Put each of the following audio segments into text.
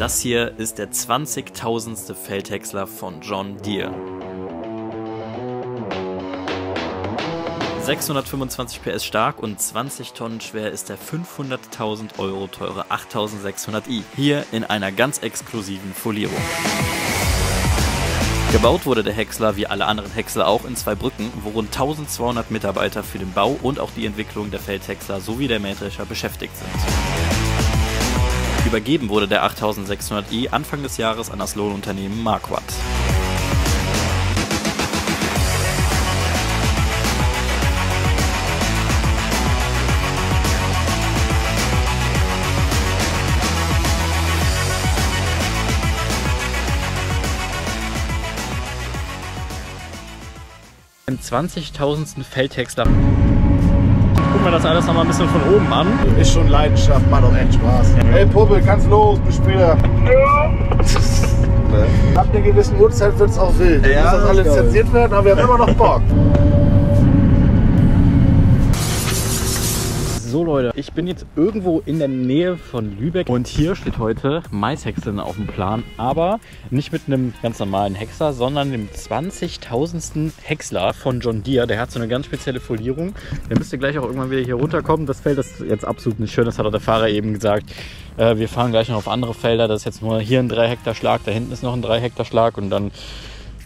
Das hier ist der 20.000. Feldhäcksler von John Deere. 625 PS stark und 20 Tonnen schwer ist der 500.000 Euro teure 8600i. Hier in einer ganz exklusiven Folierung. Gebaut wurde der Häcksler wie alle anderen Häcksler auch in zwei Brücken, wo rund 1200 Mitarbeiter für den Bau und auch die Entwicklung der Feldhäcksler sowie der Mähdrescher beschäftigt sind. Übergeben wurde der 8600i Anfang des Jahres an das Lohnunternehmen Marquardt. Den 20.000. Feldhäcksler gucken wir das alles noch mal ein bisschen von oben an. Ist schon Leidenschaft, macht auch echt Spaß. Hey Puppe, kannst los, bis später. Ja. Ab einer gewissen Uhrzeit wird es auch wild. Ja, muss das alles zensiert werden, aber wir haben immer noch Bock. So Leute, ich bin jetzt irgendwo in der Nähe von Lübeck und hier steht heute Maishäckseln auf dem Plan, aber nicht mit einem ganz normalen Häcksler, sondern dem 20.000. Häcksler von John Deere. Der hat so eine ganz spezielle Folierung. Der müsste gleich auch irgendwann wieder hier runterkommen. Das Feld ist jetzt absolut nicht schön, das hat auch der Fahrer eben gesagt. Äh, wir fahren gleich noch auf andere Felder. Das ist jetzt nur hier ein 3 Hektar Schlag, da hinten ist noch ein 3 Hektar Schlag und dann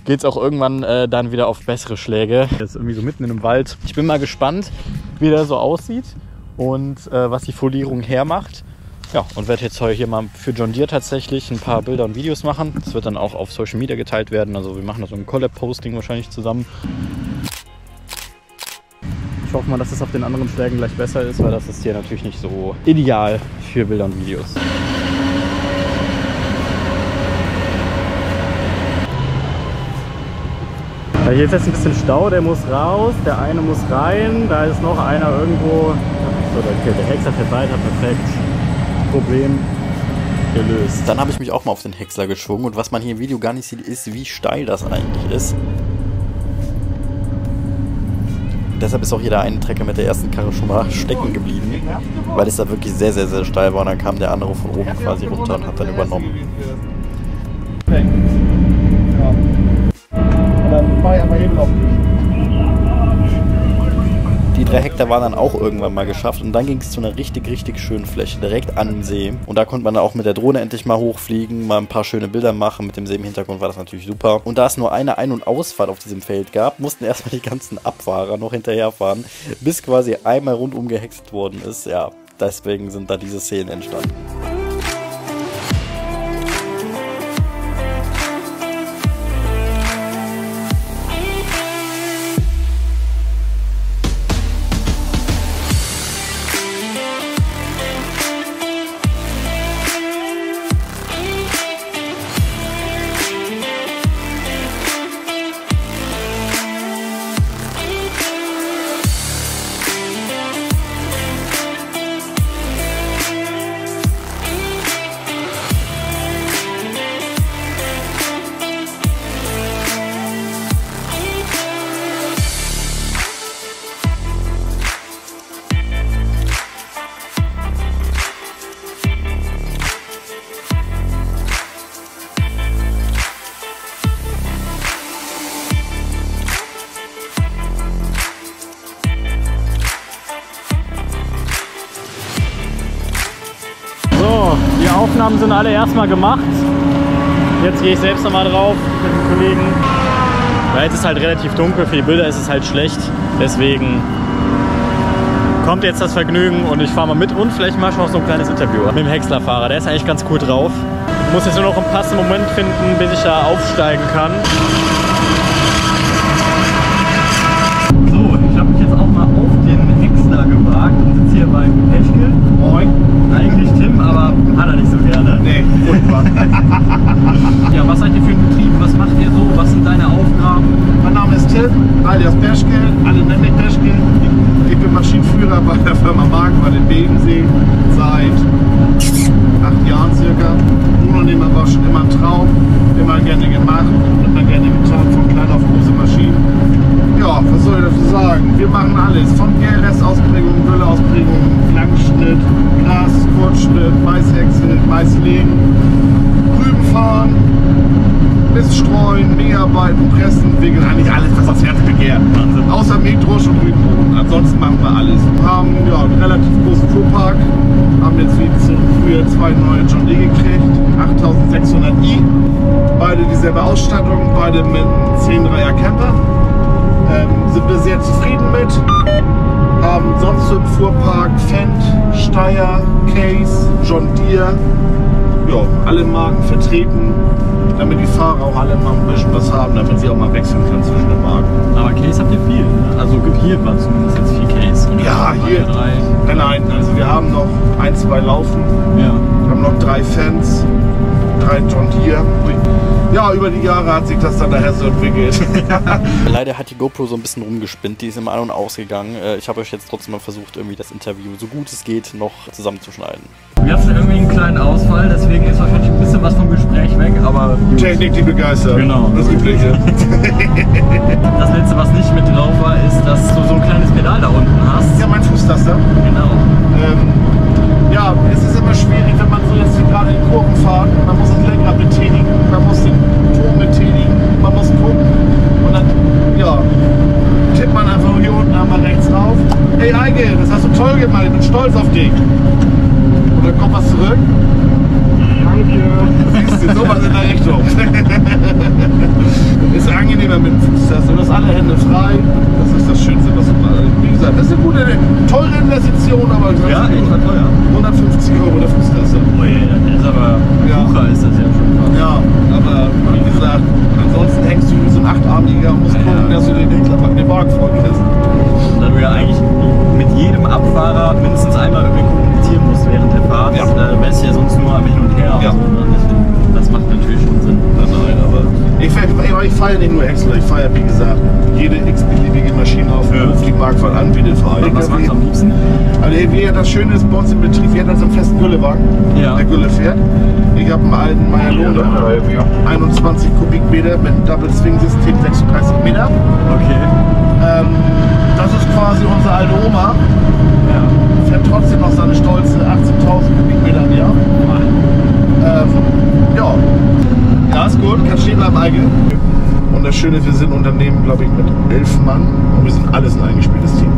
geht es auch irgendwann äh, dann wieder auf bessere Schläge. Das ist irgendwie so mitten in einem Wald. Ich bin mal gespannt, wie der so aussieht und äh, was die Folierung hermacht. Ja, und werde jetzt heute hier mal für John Deere tatsächlich ein paar Bilder und Videos machen. Das wird dann auch auf Social Media geteilt werden. Also wir machen da so ein Collab-Posting wahrscheinlich zusammen. Ich hoffe mal, dass es auf den anderen Schlägen gleich besser ist, weil das ist hier natürlich nicht so ideal für Bilder und Videos. hier ist jetzt ein bisschen Stau, der muss raus, der eine muss rein, da ist noch einer irgendwo so, okay, der Häcksler fährt weiter, perfekt. Problem gelöst. Dann habe ich mich auch mal auf den Häcksler geschwungen und was man hier im Video gar nicht sieht, ist, wie steil das eigentlich ist. Deshalb ist auch hier der eine Trecker mit der ersten Karre schon mal stecken geblieben, weil es da wirklich sehr, sehr, sehr steil war und dann kam der andere von oben quasi runter und hat dann übernommen. Ja. Und dann fahr ich einmal Hebel auf drei Hektar waren dann auch irgendwann mal geschafft und dann ging es zu einer richtig, richtig schönen Fläche, direkt an dem See. Und da konnte man dann auch mit der Drohne endlich mal hochfliegen, mal ein paar schöne Bilder machen. Mit dem See im Hintergrund war das natürlich super. Und da es nur eine Ein- und Ausfahrt auf diesem Feld gab, mussten erstmal die ganzen Abfahrer noch hinterherfahren, bis quasi einmal rundum gehext worden ist. Ja, deswegen sind da diese Szenen entstanden. Aufnahmen sind alle erstmal gemacht. Jetzt gehe ich selbst nochmal drauf mit den Kollegen. Weil jetzt ist halt relativ dunkel, für die Bilder ist es halt schlecht. Deswegen kommt jetzt das Vergnügen und ich fahre mal mit und vielleicht mache ich noch so ein kleines Interview mit dem Häckslerfahrer. Der ist eigentlich ganz cool drauf. Ich muss jetzt nur noch einen passenden Moment finden, bis ich da aufsteigen kann. So, ich habe mich jetzt auch mal auf den Häcksler gewagt und sitze hier beim Peschke. Moin. Eigentlich Tim, aber hat er nicht so gerne. Nee, furchtbar. ja, was seid ihr für ein Betrieb? Was macht ihr so? Was sind deine Aufgaben? Mein Name ist Tim, alias Peschke. Alle nennen mich Peschke. Ich bin Maschinenführer bei der Firma Marquardt in Bedensee seit acht Jahren circa. Wohnunternehmer war schon immer ein Traum, immer gerne gemacht und immer gerne getan, von klein auf große Maschinen. Ja, was soll ich dazu sagen? Wir machen alles, von GLS-Ausprägung, Gülleausprägung, Langschnitt, Glas, Kurzschnitt, Maishäcksel, Maislegen, Mist streuen, Mehrarbeiten, pressen, wickeln, eigentlich alles, was das Herz begehrt. Wahnsinn. Außer Mähdrosch und Rübenboden. Ansonsten machen wir alles. Haben ja, einen relativ großen Fuhrpark. Haben jetzt wie zum Frühjahr zwei neue John Deere gekriegt. 8600i. Beide dieselbe Ausstattung, beide mit einem 10-3er Camper. Ähm, sind wir sehr zufrieden mit. Haben sonst so im Fuhrpark Fendt, Steyr, Case, John Deere. Ja, alle Marken vertreten, damit die Fahrer auch alle mal ein bisschen was haben, damit sie auch mal wechseln können zwischen den Marken. Aber Case habt ihr viel, ne? Also hier war zumindest jetzt viel Case. Und Ja, hier. Drei. Nein, nein, also wir haben noch ein, zwei laufen. Ja. Wir haben noch drei Fans, drei John Deere. Ja, über die Jahre hat sich das dann daher so entwickelt. Leider hat die GoPro so ein bisschen rumgespinnt, die ist im An- und Ausgegangen. Äh, Ich habe euch jetzt trotzdem mal versucht, irgendwie das Interview so gut es geht noch zusammenzuschneiden. Wir hatten irgendwie einen kleinen Ausfall, deswegen ist wahrscheinlich ein bisschen was vom Gespräch weg, aber Technik, die begeistert. Genau. Das Übliche. das letzte, was nicht mit drauf war, ist, dass du so ein kleines Pedal da unten hast. Ja, mein Fußtaster. Genau. Ähm, ja, es ist immer schwierig, wenn man so jetzt gerade in Kurven fährt. Man muss das Lenkrad betätigen, man muss den Turm betätigen, man muss gucken. Und dann, ja, tippt man einfach hier unten einmal rechts rauf. Hey Eike, das hast du toll gemacht, ich bin stolz auf dich. Und dann kommt was zurück. Siehst du, sowas in der Richtung. ist angenehmer mit dem Fußtaster. Du hast alle Hände frei. Das ist das Schönste, was du mal. Wie gesagt, das ist eine gute, teure Investition, aber Ja, echt teuer. 150 Euro der Fußtaste. Ui, das ist aber Ja. Bucher ist das ja schon fast. Ja, aber wie gesagt, ansonsten hängst du wie so ein Achtarmiger und musst Ja, gucken, ja. dass du den Hinterpack den Wagen voll kriegst. Da du ja eigentlich mit jedem Abfahrer mindestens einmal irgendwie kommunizieren musst während der Fahrt, Ja. äh, wärst du ja sonst nur am Hin und Her. Ja. Und so, ne? Deswegen, das macht natürlich schon Sinn. Nein, nein, aber ich, ich, ich feiere nicht nur Excel, ich feiere wie gesagt jede x-beliebige Maschine auf Ja. Marktwald anbietet, fahre ich. Was magst du am liebsten? Also wie das Schöne ist, bei uns im Betrieb, wir hatten also einen festen Güllewagen, Ja. der Gülle fährt. Ich habe einen alten Meyer-Lohne, 21 Kubikmeter mit einem Double-Swing-System, 36 Meter. Okay. Ähm, das ist quasi unsere alte Oma, Ja. fährt trotzdem noch seine stolze 18.000 Kubikmeter im Jahr. Ähm, ja. Ja, ist gut, kann stehen bleiben, Eike. Und das Schöne ist, wir sind ein Unternehmen, glaube ich, mit elf Mann und wir sind alles ein eingespieltes Team.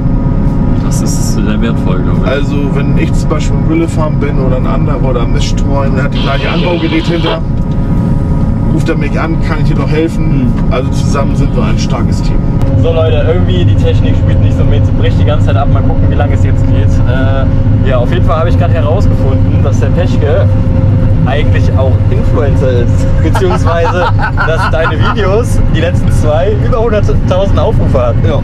Das ist sehr wertvoll, glaube ich. Also, wenn ich zum Beispiel im Güllefarm bin oder ein anderer oder am Mischtreuen, der hat die gleiche Anbaugerät hinter, ruft er mich an, kann ich dir noch helfen? Also zusammen sind wir ein starkes Team. So Leute, irgendwie die Technik spielt nicht so mit, bricht die ganze Zeit ab, mal gucken wie lange es jetzt geht. Äh, ja, auf jeden Fall habe ich gerade herausgefunden, dass der Peschke eigentlich auch Influencer ist. Beziehungsweise, dass deine Videos, die letzten zwei, über 100.000 Aufrufe hatten. Ja.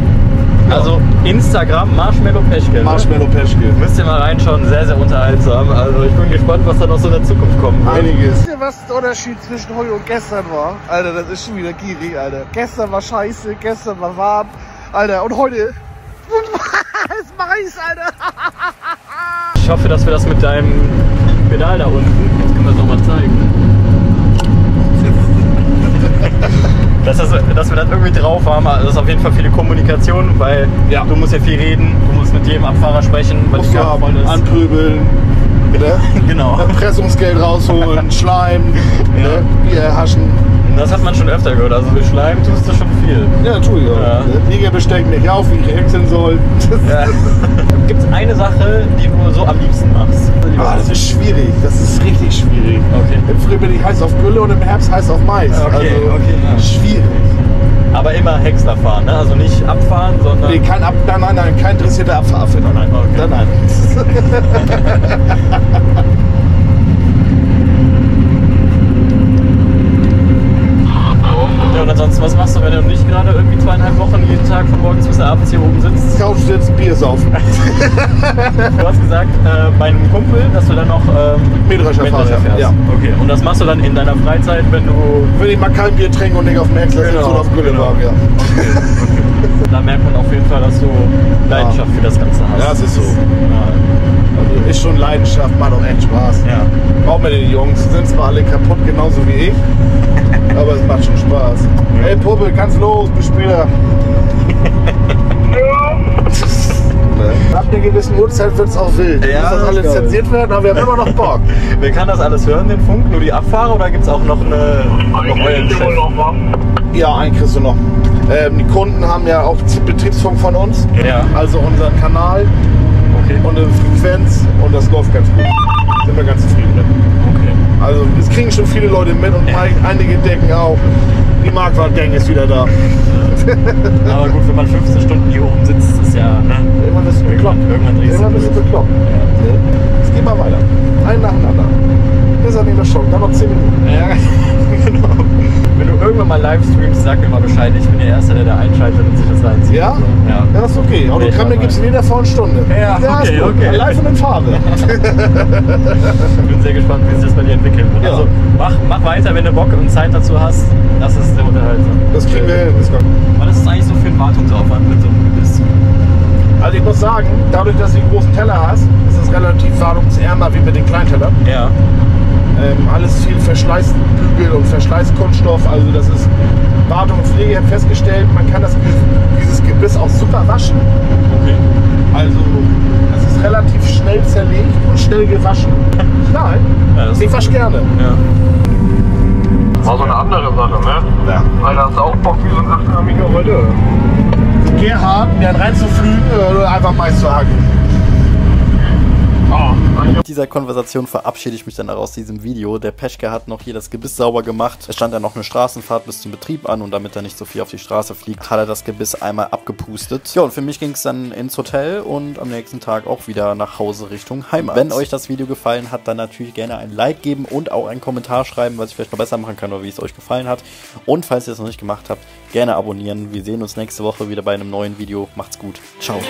Also Instagram Marshmallow Peschke. ne? Marshmallow Peschke. Müsst ihr mal reinschauen, sehr, sehr unterhaltsam. Also ich bin gespannt, was da noch so in der Zukunft kommen wird. Einiges. Wisst ihr, was der Unterschied zwischen heute und gestern war? Alter, das ist schon wieder gierig, Alter. Gestern war scheiße, gestern war warm, Alter. Und heute ist Mais, Alter. Ich hoffe, dass wir das mit deinem Pedal da unten, jetzt können wir es auch mal zeigen. Dass, das, dass wir das irgendwie drauf haben, also das ist auf jeden Fall viele Kommunikation, weil Ja. du musst ja viel reden, du musst mit jedem Abfahrer sprechen, weil Musst die du voll ist. anpöbeln, ne? Genau. Erpressungsgeld rausholen, Schleim, Ja. ne? Bier haschen. Das hat man schon öfter gehört, also mit Schleim tust du schon viel. Ja, tu ich auch. Ja. Ne? Liga bestecken nicht auf, wie ich häckseln soll. Ja. Gibt es eine Sache, die du so am liebsten machst? Ah, das ist schwierig. Das ist richtig schwierig. Okay. Im Frühjahr bin ich heiß auf Gülle und im Herbst heiß auf Mais. Okay, also, okay, ja. Schwierig. Aber immer Häcksler fahren, ne? Also nicht abfahren, sondern. Nee, kein Ab nein, nein, nein, kein dressierter Abfahraffe. Nein, nein, Okay. nein, nein. Ja, und ansonsten, was machst du, wenn du nicht gerade irgendwie zweieinhalb Wochen jeden Tag von morgens bis abends hier oben sitzt? Couch sitzen, Bier saufen. Du hast gesagt, äh, bei einem Kumpel, dass du dann noch ähm, Mähdrescher fährst. ja. Okay. Und das machst du dann in deiner Freizeit, wenn du. Wenn ich mal kein Bier trinke und nicht auf dem Häcksler sitze Genau, oder auf Gülle genau. war, ja. Da merkt man auf jeden Fall, dass du Leidenschaft für das Ganze hast. Ja, das ist so. Ja. Also ist schon Leidenschaft, macht auch echt Spaß. Ja. Auch mit den Jungs, sind zwar alle kaputt, genauso wie ich, aber es macht schon Spaß. Hey Puppe, kannst los, bis später. Ab einer gewissen Uhrzeit wird es auch wild. Ja, Muss das alles ich. zensiert werden, aber wir haben immer noch Bock. Wer kann das alles hören, den Funk? Nur die Abfahrer oder gibt es auch noch, eine, noch euren Chef? Ja, einen kriegst du noch. Ähm, die Kunden haben ja auch Betriebsfunk von uns. Ja. Also unseren Kanal Okay. und eine Frequenz und das läuft ganz gut. Sind wir ganz zufrieden mit. Also es kriegen schon viele Leute mit und einige denken auch, die Marquardt-Gang ist wieder da. Aber gut, wenn man 15 Stunden hier oben sitzt, ist ja. Ne? Irgendwann bist du bekloppt. Irgendwann Irgendwann bist du bekloppt. Jetzt geht mal weiter. Ein nacheinander. Das ist ja nicht mehr schon. Dann noch 10 Minuten. Ja, genau. Wenn du irgendwann mal live streamst, sag mir mal Bescheid. Ich bin der Erste, der da einschaltet und sich das reinzieht. Ja? Ja. Ja, ist okay. Autogramme Ich gibt es in jeder vollen Stunde. Ja, okay, ist gut. okay. Live und in Farbe. Ich bin sehr gespannt, wie sich das bei dir entwickeln wird. Ja. Also mach, mach weiter, wenn du Bock und Zeit dazu hast. Das ist sehr unterhaltsam. Das kriegen wir hin. Das kommt. Was ist das eigentlich so für ein Wartungsaufwand mit so einem Gebiss? Also ich muss sagen, dadurch, dass du einen großen Teller hast, ist es relativ wartungsärmer wie mit den Kleintellern. Ja. Ähm, alles viel Verschleißbügel und Verschleißkunststoff. Also das ist Wartung und Pflege. Ich habe festgestellt, man kann das, dieses Gebiss auch super waschen. Okay. Also das ist relativ schnell zerlegt und schnell gewaschen. Nein, Ja, ich wasche gerne. Ja. War so eine andere Sache, ne? Ja. Alter, hast du auch Bock wie so ein 18er heute? Gerhard, der reinzuflügen oder einfach Mais zu hacken. Mit dieser Konversation verabschiede ich mich dann auch aus diesem Video. Der Peschke hat noch hier das Gebiss sauber gemacht. Es stand dann noch eine Straßenfahrt bis zum Betrieb an und damit er nicht so viel auf die Straße fliegt, hat er das Gebiss einmal abgepustet. Ja, und für mich ging es dann ins Hotel und am nächsten Tag auch wieder nach Hause Richtung Heimat. Wenn euch das Video gefallen hat, dann natürlich gerne ein Like geben und auch einen Kommentar schreiben, was ich vielleicht noch besser machen kann oder wie es euch gefallen hat. Und falls ihr es noch nicht gemacht habt, gerne abonnieren. Wir sehen uns nächste Woche wieder bei einem neuen Video. Macht's gut. Ciao.